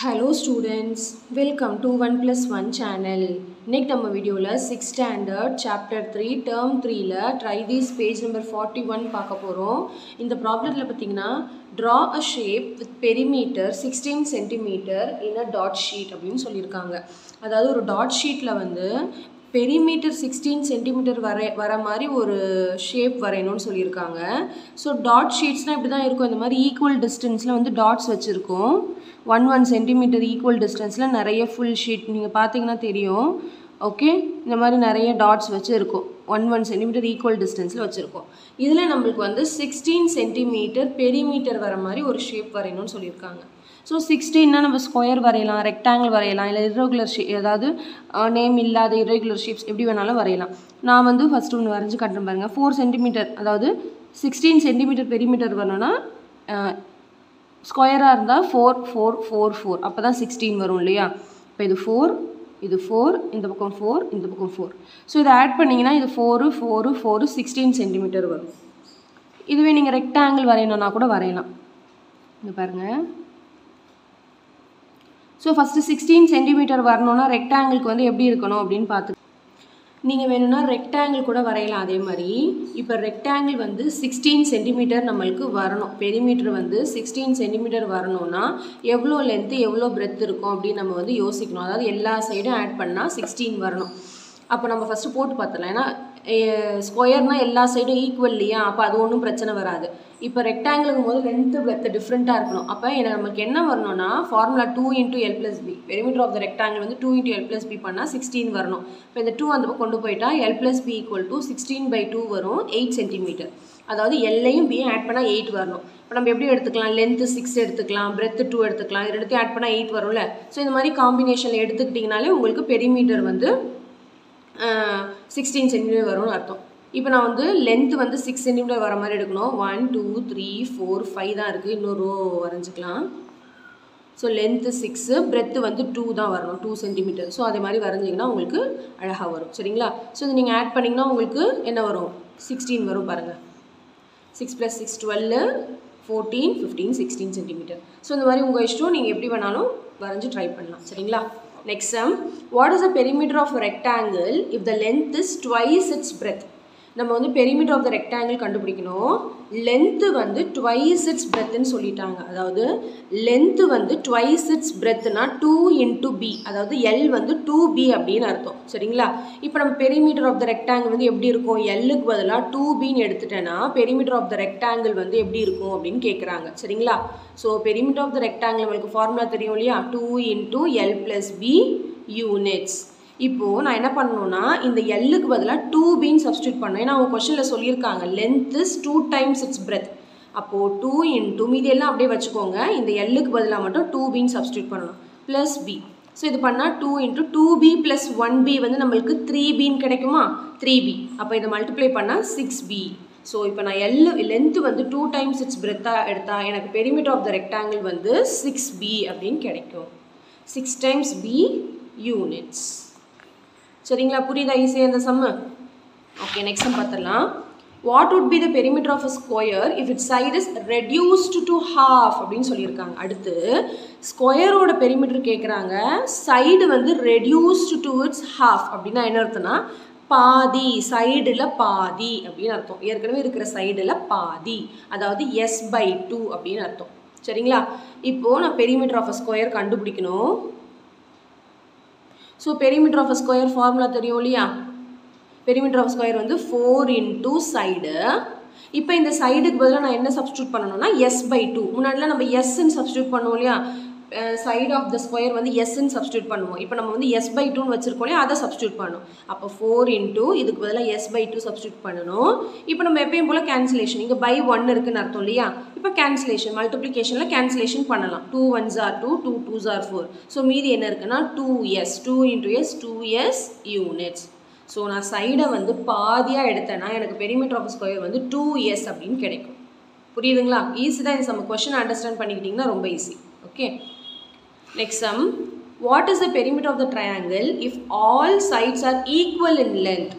Hello students welcome to one plus one channel இன்றைக்கி நம்ம வீடியோவில் six standard chapter three term த்ரீயில் try these page number forty one பார்க்க போகிறோம் இந்த ப்ராப்ளத்தில் பார்த்தீங்கன்னா draw a shape with perimeter sixteen centimetre in a dot sheet அப்படின்னு சொல்லியிருக்காங்க. அதாவது ஒரு டாட் ஷீட்டில் வந்து பெரிமீட்டர் சிக்ஸ்டீன் சென்டிமீட்டர் வர வர மாதிரி ஒரு ஷேப் வரையணும்னு சொல்லியிருக்காங்க. ஸோ டாட் ஷீட்ஸ்னால் இப்படி தான் இருக்கும். இந்த மாதிரி ஈக்குவல் டிஸ்டன்ஸில் வந்து டாட்ஸ் வச்சுருக்கோம். ஒன் ஒன் சென்டிமீட்டர் ஈக்குவல் டிஸ்டன்ஸில் நிறைய ஃபுல் ஷீட் நீங்கள் பார்த்தீங்கன்னா தெரியும். ஓகே இந்த மாதிரி நிறைய டாட்ஸ் வச்சு இருக்கும் ஒன் ஒன் சென்டிமீட்டர் ஈக்குவல் டிஸ்டன்ஸில் வச்சுருக்கோம். இதில் நம்மளுக்கு வந்து சிக்ஸ்டீன் சென்டிமீட்டர் பெரிமீட்டர் வர மாதிரி ஒரு ஷேப் வரையணும்னு சொல்லியிருக்காங்க. ஸோ சிக்ஸ்டீன்னா நம்ம ஸ்கொயர் வரையலாம் ரெக்டாங்கிள் வரையலாம் இல்லை irregular ஷே ஏதாவது நேம் இல்லாத irregular ஷேப்ஸ் எப்படி வேணாலும் வரையலாம். நான் வந்து ஃபஸ்ட்டு ஒன்று வரைஞ்சி கட்டுறேன் பாருங்கள் ஃபோர் சென்டிமீட்டர் அதாவது சிக்ஸ்டீன் சென்டிமீட்டர் பெரிமீட்டர் வரணும்னா ஸ்கொயராக இருந்தால் ஃபோர் ஃபோர் ஃபோர் ஃபோர் அப்போ தான் சிக்ஸ்டீன் வரும் இல்லையா? இப்போ இது ஃபோர் இது ஃபோர் இந்த பக்கம் ஃபோர் இந்த பக்கம் ஃபோர் ஸோ இதை ஆட் பண்ணிங்கன்னா இது four four four sixteen centimetre வரும். இதுவே நீங்கள் ரெக்டாங்கிள் வரையணும்னா கூட வரையலாம். இங்கே பாருங்கள் ஸோ ஃபஸ்ட்டு சிக்ஸ்டீன் சென்டிமீட்டர் வரணும்னா ரெக்டாங்கிளுக்கு வந்து எப்படி இருக்கணும் அப்படின்னு பார்த்து நீங்கள் வேணும்னா ரெக்டாங்கிள் கூட வரையலாம் அதே மாதிரி. இப்போ ரெக்டாங்கிள் வந்து சிக்ஸ்டீன் சென்டிமீட்டர் நம்மளுக்கு வரணும். பெரிமீட்டர் வந்து சிக்ஸ்டீன் சென்டிமீட்டர் வரணும்னா எவ்வளோ லென்த்து எவ்வளோ பிரெத் இருக்கும் அப்படின்னு நம்ம வந்து யோசிக்கணும். அதாவது எல்லா சைடும் ஆட் பண்ணால் சிக்ஸ்டீன் வரணும். அப்போ நம்ம ஃபஸ்ட்டு போட்டு பார்த்துடலாம். ஏன்னா ஸ்கொயர்னால் எல்லா சைடும் ஈக்குவல் இல்லையா? அப்போ அது ஒன்றும் பிரச்சனை வராது. இப்போ ரெக்டாங்கிளுங்கும் போது லென்த்து பிரெத்து டிஃப்ரெண்ட்டாக இருக்கணும். அப்போ எனக்கு நமக்கு என்ன வரணும்னா formula two into L plus B perimeter of the rectangle வந்து two into L plus B பண்ணால் சிக்ஸ்டீன் வரணும். இப்போ இந்த டூ அந்த கொண்டு போயிட்டா L plus B equal to sixteen by two வரும் எயிட் சென்டிமீட்டர் அதாவது எல்லையும் பியும் ஆட் பண்ணால் எயிட் வரணும். இப்போ நம்ம எப்படி எடுத்துக்கலாம்? லென்த்து சிக்ஸ் எடுத்துக்கலாம் பிரெத்து டூ எடுத்துக்கலாம். இது ரெண்டுத்தையும் ஆட் பண்ணால் எயிட் வரும்ல. ஸோ இந்த மாதிரி காம்பினேஷனில் எடுத்துக்கிட்டிங்கனாலே உங்களுக்கு பெரிமீட்டர் வந்து சிக்ஸ்டீன் சென்டிமீட்டர் வரும்னு அர்த்தம். இப்போ நான் வந்து லென்த் வந்து சிக்ஸ் சென்டிமீட்டர் வர மாதிரி எடுக்கணும். One two three four five தான் இருக்குது இன்னொரு ரோ வரைஞ்சிக்கலாம். ஸோ லென்த்து சிக்ஸு பிரெத்து வந்து டூ தான் வரணும். டூ சென்டிமீட்டர் ஸோ அதே மாதிரி வரைஞ்சிங்கன்னா உங்களுக்கு அழகாக வரும். சரிங்களா? ஸோ இது நீங்கள் ஆட் பண்ணிங்கன்னா உங்களுக்கு என்ன வரும்? சிக்ஸ்டீன் வரும் பாருங்கள் six plus six twelve fourteen fifteen sixteen centimetre so இந்த மாதிரி உங்கள் இஷ்டம் நீங்கள் எப்படி வேணாலும் வரைஞ்சி ட்ரை பண்ணலாம். சரிங்களா? Next sum, what is the perimeter of a rectangle if the length is twice its breadth? நம்ம வந்து பெரிமீட்டர் ஆஃப் த ரெக்டாங்கிள் கண்டுபிடிக்கணும். லென்த்து வந்து ட்வைஸ் இட்ஸ் பிரெத்துன்னு சொல்லிட்டாங்க. அதாவது லென்த்து வந்து ட்வைஸ் இட்ஸ் பிரெத்துனா டூ இன்ட்டு பி அதாவது எல் வந்து டூ பி அப்படின்னு அர்த்தம். சரிங்களா? இப்போ நம்ம பெரிமீட்டர் ஆஃப் த ரெக்டாங்கிள் வந்து எப்படி இருக்கும்? எல்லுக்கு பதிலாக டூ பின்னு எடுத்துட்டேன்னா பெரிமீட்டர் ஆஃப் த ரெக்டாங்கிள் வந்து எப்படி இருக்கும் அப்படின்னு கேட்குறாங்க சரிங்களா? So perimeter of the rectangle உங்களுக்கு ஃபார்முலா தெரியும் இல்லையா? Two into L plus B units இப்போது நான் என்ன பண்ணணும்னா இந்த எல்லுக்கு பதிலாக டூ பின்னு சப்ஸ்டியூட் பண்ணேன் ஏன்னா அவங்க கொஷனில் சொல்லியிருக்காங்க length is two times it's breadth அப்போது டூ இன்டூ மீதி எல்லாம் அப்படியே வச்சுக்கோங்க. இந்த எல்லுக்கு பதிலாக மட்டும் டூ பின்னு சப்ஸ்டியூட் பண்ணணும். ப்ளஸ் பி ஸோ இது பண்ணால் two into two B plus one B வந்து நம்மளுக்கு த்ரீ பின்னு கிடைக்குமா? த்ரீ பி அப்போ இதை மல்டிப்ளை பண்ணால் சிக்ஸ் பி ஸோ இப்போ நான் எல் லென்த்து வந்து டூ டைம்ஸ் இட்ஸ் பிரெத்தாக எடுத்தால் எனக்கு பெரிமீட்டர் ஆஃப் த ரெக்டாங்கிள் வந்து சிக்ஸ் பி அப்படின்னு கிடைக்கும். சிக்ஸ் டைம்ஸ் பி யூனிட்ஸ் சரிங்களா? புரியுதா ஈஸியாக இந்த சம்மு ஓகே நெக்ஸ்ட் சம் பார்த்துடலாம் what would be the perimeter of a square if it side is reduced to half அப்படின்னு சொல்லியிருக்காங்க. அடுத்து ஸ்கொயரோட பெரிமீட்டர் கேட்குறாங்க சைடு வந்து ரெடியூஸ்டு டு இட்ஸ் ஹாஃப் அப்படின்னா என்ன அர்த்தம்னா பாதி. சைடில் பாதி அப்படின்னு அர்த்தம். ஏற்கனவே இருக்கிற சைடில் பாதி. அதாவது எஸ் பை டூ அப்படின்னு அர்த்தம். சரிங்களா? இப்போது நான் பெரிமீட்டர் ஆஃப் அ ஸ்கொயர் கண்டுபிடிக்கணும். So perimeter of square formula தெரியும் இல்லையா? பெரிமீட்டர் ஆஃப் ஸ்கொயர் வந்து ஃபோர் இன்டூ சைடு இப்போ இந்த சைடுக்கு பதிலாக நான் என்ன சப்ஸ்டியூட் பண்ணணும்னா எஸ் பை டூ முன்னாடிலாம் நம்ம எஸ்ன்னு சப்ஸ்டியூட் பண்ணுவோம் இல்லையா? சைடு ஆஃப் த ஸ்கொயர் வந்து எஸ்ன்னு சப்ஸ்டியூட் பண்ணுவோம். இப்போ நம்ம வந்து எஸ் பை டூன்னு வச்சுருக்கோனே அதை சப்ஸ்டியூட் பண்ணணும். அப்போ ஃபோர் இன்டூ இதுக்கு பதிலாக எஸ் பை டூ சப்ஸ்டியூட் பண்ணணும். இப்போ நம்ம எப்பயும் போல் கேன்சலேஷன் இங்கே பை ஒன் இருக்குன்னு அர்த்தம் இல்லையா? இப்போ கேன்சலேஷன் மல்டிப்ளிகேஷனில் கேன்சலேஷன் பண்ணலாம். Two ones are two two two are four so மீதி என்ன இருக்குன்னா two S two into S two S units so நான் சைடை வந்து பாதியாக எடுத்தேன்னா எனக்கு பெரிமீட்டர் ஆஃப் ஸ்கொயர் வந்து டூ எஸ் அப்படின்னு கிடைக்கும். புரியுதுங்களா? ஈஸி தான் இந்த நம்ம கொஷின் அண்டர்ஸ்டாண்ட் பண்ணிக்கிட்டிங்கன்னா ரொம்ப easy okay next sum what is the perimeter of the triangle if all sides are equal in length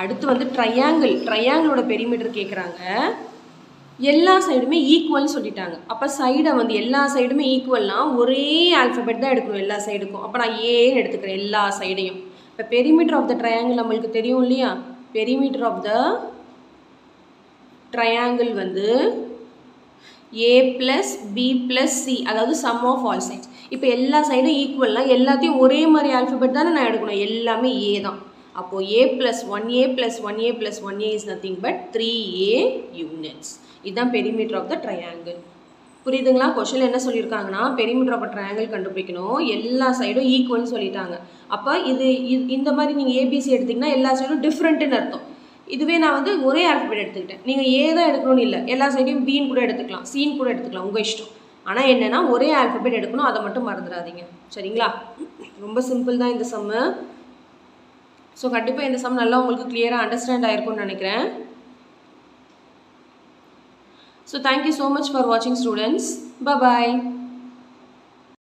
அடுத்து வந்து ட்ரையாங்கிள் ட்ரையாங்கிளோட பெரிமீட்டர் கேட்குறாங்க எல்லா சைடுமே ஈக்குவல்னு சொல்லிட்டாங்க. அப்போ சைடை வந்து எல்லா சைடுமே ஈக்குவல்னால் ஒரே ஆல்ஃபபெட் தான் எடுக்கணும் எல்லா சைடுக்கும் அப்போ நான் ஏன்னு எடுத்துக்கிறேன் எல்லா சைடையும் இப்போ பெரிமீட்டர் ஆஃப் த ட்ரையாங்கிள் நம்மளுக்கு தெரியும் இல்லையா? பெரிமீட்டர் ஆஃப் த ட்ரையாங்கிள் வந்து A plus B plus C அதாவது சம் ஆஃப் ஆல் சைட்ஸ் இப்போ எல்லா சைடும் ஈக்குவல்னா எல்லாத்தையும் ஒரே மாதிரி ஆல்ஃபபெட் தானே நான் எடுக்கணும். எல்லாமே ஏ தான். அப்போது A plus one A plus one A plus one A is nothing but three A units இதுதான் பெரிமீட்டர் ஆஃப் த ட்ரையாங்கிள் புரியுதுங்களா? கொஷனில் என்ன சொல்லியிருக்காங்கன்னா பெரிமீட்டர் ஆஃப் ட்ரையாங்கிள் கண்டுபிடிக்கணும். எல்லா சைடும் ஈக்குவல்னு சொல்லிட்டாங்க. அப்போ இது இது- இந்த மாதிரி நீங்கள் ஏபிசி எடுத்திங்கன்னா எல்லா சைடும் டிஃப்ரெண்ட்டுன்னு அர்த்தம். இதுவே நான் வந்து ஒரே ஆல்ஃபபெட் எடுத்துக்கிட்டேன். நீங்கள் ஏ தான் எடுக்கணும்னு இல்லை. எல்லா சைடையும் பீன் கூட எடுத்துக்கலாம். சீன் கூட எடுத்துக்கலாம். உங்கள் இஷ்டம். ஆனால் என்னென்னா ஒரே ஆல்ஃபபெட் எடுக்கணும் அதை மட்டும் மறந்துடாதீங்க. சரிங்களா? ரொம்ப சிம்பிள் தான் இந்த சம்மு ஸோ கண்டிப்பாக இந்த சம் நல்லா உங்களுக்கு கிளியராக அண்டர்ஸ்டாண்ட் ஆயிருக்கும்னு நினைக்கிறேன். So thank you so much for வாட்சிங் ஸ்டூடெண்ட்ஸ் பாய்